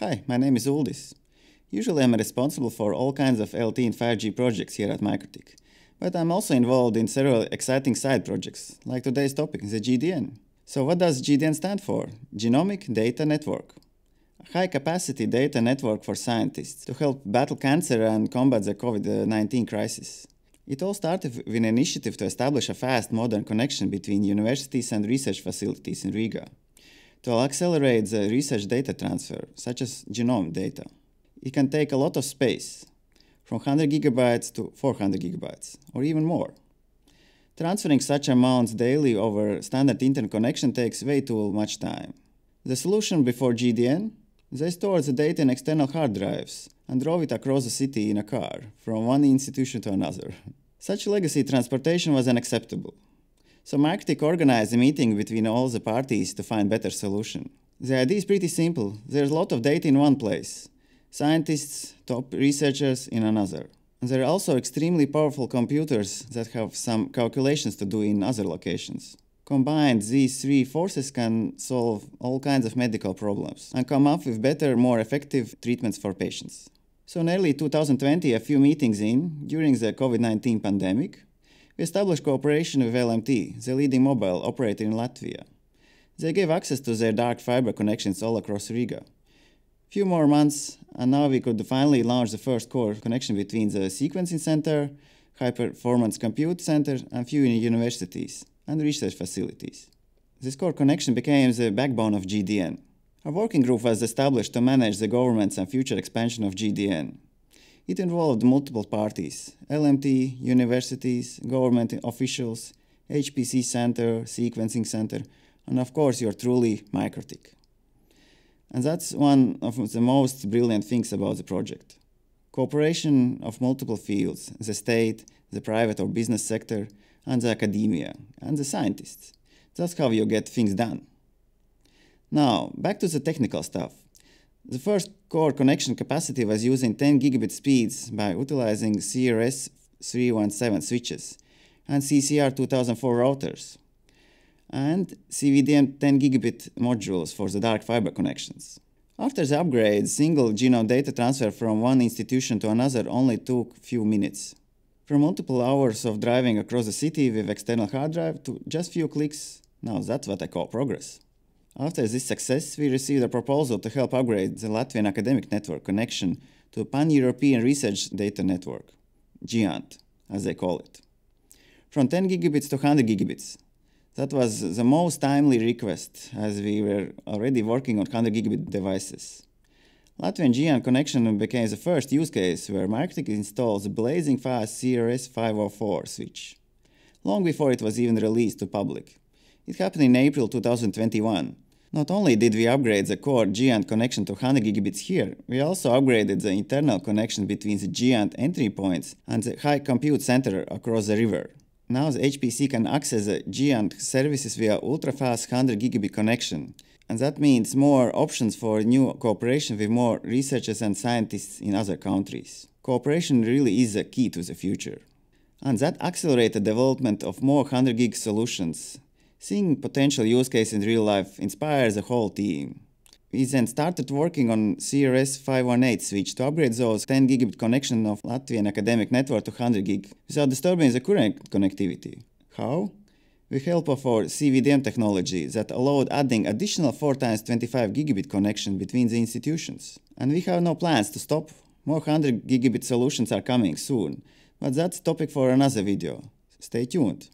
Hi, my name is Uldis. Usually I'm responsible for all kinds of LTE and 5G projects here at MikroTik, but I'm also involved in several exciting side projects, like today's topic, the GDN. So what does GDN stand for? Genomic Data Network. A high-capacity data network for scientists to help battle cancer and combat the COVID-19 crisis. It all started with an initiative to establish a fast, modern connection between universities and research facilities in Riga to accelerate the research data transfer, such as genome data. It can take a lot of space, from 100 gigabytes to 400 gigabytes, or even more. Transferring such amounts daily over standard internet connection takes way too much time. The solution before GDN? They stored the data in external hard drives and drove it across the city in a car, from one institution to another. Such legacy transportation was unacceptable. So MikroTik organized a meeting between all the parties to find better solution. The idea is pretty simple. There's a lot of data in one place, scientists, top researchers in another. And there are also extremely powerful computers that have some calculations to do in other locations. Combined, these three forces can solve all kinds of medical problems and come up with better, more effective treatments for patients. So in early 2020, a few meetings in, during the COVID-19 pandemic, we established cooperation with LMT, the leading mobile operator in Latvia. They gave access to their dark fiber connections all across Riga. Few more months, and now we could finally launch the first core connection between the sequencing center, high performance compute center, and few universities and research facilities. This core connection became the backbone of GDN. A working group was established to manage the governance and future expansion of GDN. It involved multiple parties LMT, universities, government officials, HPC Center, Sequencing Center, and of course, your truly MikroTik. And that's one of the most brilliant things about the project. Cooperation of multiple fields the state, the private or business sector, and the academia, and the scientists. That's how you get things done. Now, back to the technical stuff. The first core connection capacity was using 10 gigabit speeds by utilizing CRS 317 switches and CCR 2004 routers and CWDM 10 gigabit modules for the dark fiber connections. After the upgrade, single genome data transfer from one institution to another only took few minutes. From multiple hours of driving across the city with external hard drive to just few clicks, now that's what I call progress. After this success, we received a proposal to help upgrade the Latvian academic network connection to a pan-European research data network, GÉANT, as they call it. From 10 gigabits to 100 gigabits. That was the most timely request, as we were already working on 100 gigabit devices. Latvian GÉANT connection became the first use case where MikroTik installs a blazing fast CRS504 switch, long before it was even released to public. It happened in April 2021. Not only did we upgrade the core GÉANT connection to 100 gigabits here, we also upgraded the internal connection between the GÉANT entry points and the high compute center across the river. Now the HPC can access the GÉANT services via ultra-fast 100 gigabit connection, and that means more options for new cooperation with more researchers and scientists in other countries. Cooperation really is the key to the future. And that accelerated development of more 100 gig solutions Seeing potential use case in real life inspires the whole team. We then started working on CRS 518 switch to upgrade those 10 gigabit connection of Latvian academic network to 100 gig without disturbing the current connectivity. How? With help of our CWDM technology that allowed adding additional 4 times 25 gigabit connection between the institutions. And we have no plans to stop. More 100 gigabit solutions are coming soon, but that's topic for another video. Stay tuned.